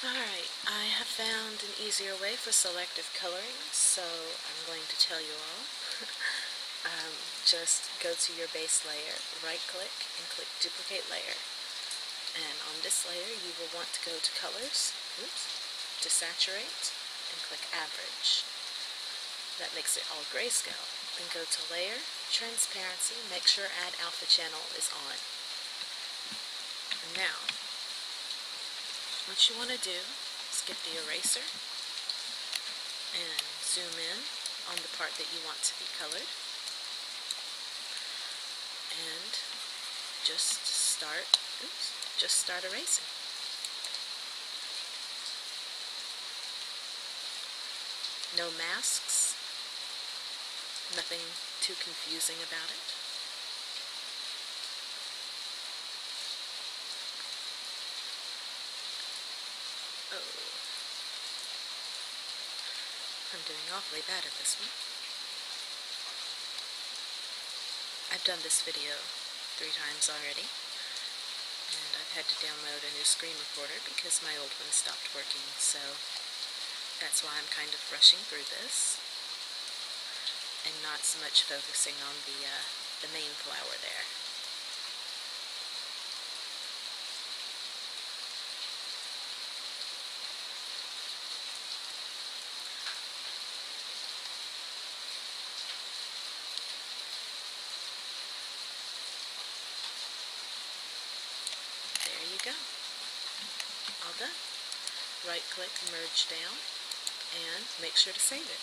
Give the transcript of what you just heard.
Alright, I have found an easier way for selective coloring, so I'm going to tell you all. um, just go to your base layer, right click, and click duplicate layer. And on this layer you will want to go to colors, oops, desaturate, and click average. That makes it all grayscale. Then go to layer, transparency, make sure add alpha channel is on. Now, what you want to do is get the eraser and zoom in on the part that you want to be colored and just start, oops, just start erasing. No masks, nothing too confusing about it. Oh. I'm doing awfully bad at this one. I've done this video three times already, and I've had to download a new screen recorder because my old one stopped working, so that's why I'm kind of rushing through this, and not so much focusing on the, uh, the main flower there. Go. All done. Right click, merge down, and make sure to save it.